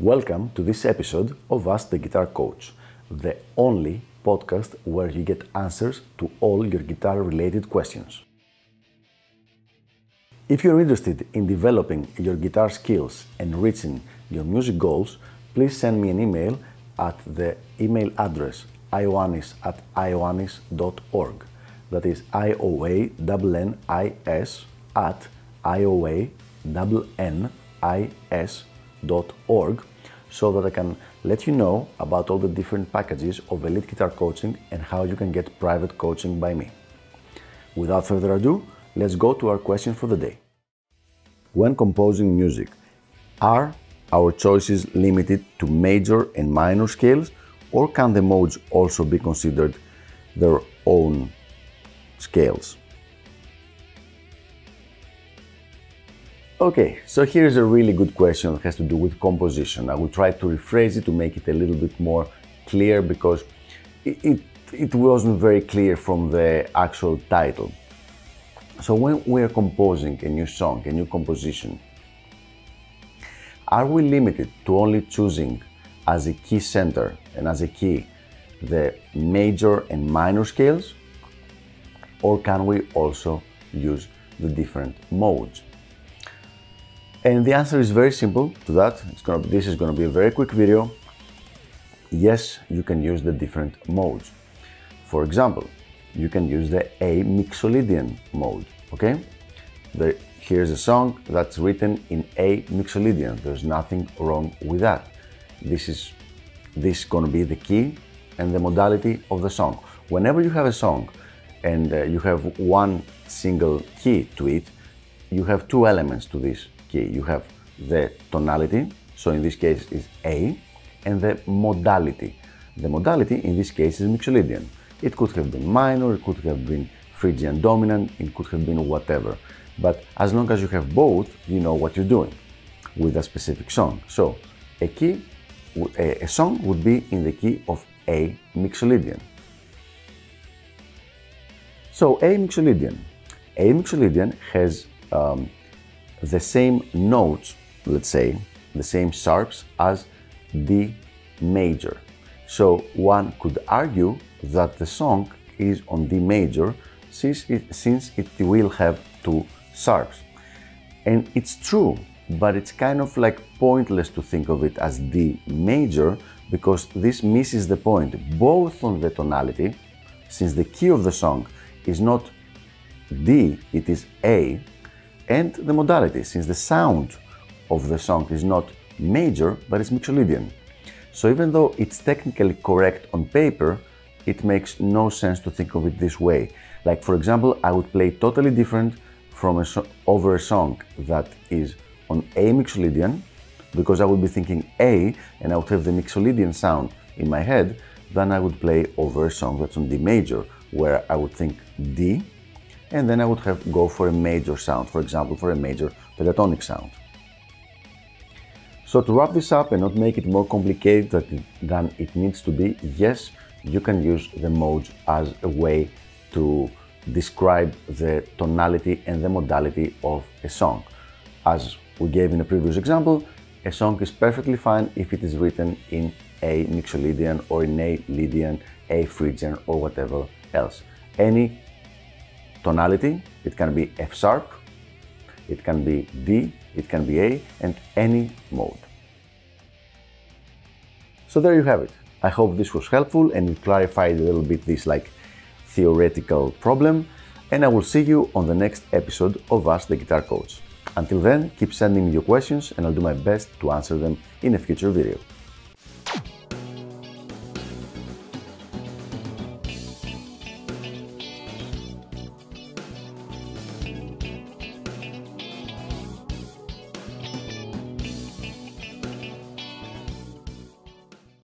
Welcome to this episode of Ask the Guitar Coach, the only podcast where you get answers to all your guitar related questions. If you're interested in developing your guitar skills and reaching your music goals, please send me an email at the email address ioannis at ioannis.org. That is I O A N N I S at I O A N N I S.org so that I can let you know about all the different packages of elite guitar coaching and how you can get private coaching by me. Without further ado, let's go to our question for the day. When composing music, are our choices limited to major and minor scales, or can the modes also be considered their own scales? Okay, so here's a really good question that has to do with composition. I will try to rephrase it to make it a little bit more clear because it, it, it wasn't very clear from the actual title. So when we are composing a new song, a new composition, are we limited to only choosing as a key center and as a key the major and minor scales? Or can we also use the different modes? And the answer is very simple to that. It's gonna, this is going to be a very quick video. Yes, you can use the different modes. For example, you can use the A Mixolydian mode, okay? The, here's a song that's written in A Mixolydian. There's nothing wrong with that. This is this is going to be the key and the modality of the song. Whenever you have a song and uh, you have one single key to it, you have two elements to this key. You have the tonality, so in this case is A, and the modality. The modality in this case is Mixolydian. It could have been minor, it could have been Phrygian dominant, it could have been whatever. But as long as you have both, you know what you're doing with a specific song. So a key, a, song would be in the key of A Mixolydian. So A Mixolydian. A Mixolydian has um, the same notes, let's say, the same sharps as D major. So one could argue that the song is on D major since it, since it will have two sharps. And it's true, but it's kind of like pointless to think of it as D major because this misses the point both on the tonality, since the key of the song is not D, it is A, and the modality, since the sound of the song is not major but it's Mixolydian. So even though it's technically correct on paper, it makes no sense to think of it this way. Like for example, I would play totally different from a so over a song that is on A Mixolydian, because I would be thinking A and I would have the Mixolydian sound in my head, than I would play over a song that's on D major, where I would think D and then I would have go for a major sound, for example, for a major pentatonic sound. So to wrap this up and not make it more complicated than it needs to be, yes, you can use the modes as a way to describe the tonality and the modality of a song. As we gave in a previous example, a song is perfectly fine if it is written in A Mixolydian or in A Lydian, A Phrygian or whatever else. Any tonality. It can be F sharp, it can be D, it can be A, and any mode. So there you have it. I hope this was helpful and it clarified a little bit this like theoretical problem. And I will see you on the next episode of Ask the Guitar Coach. Until then, keep sending me your questions and I'll do my best to answer them in a future video.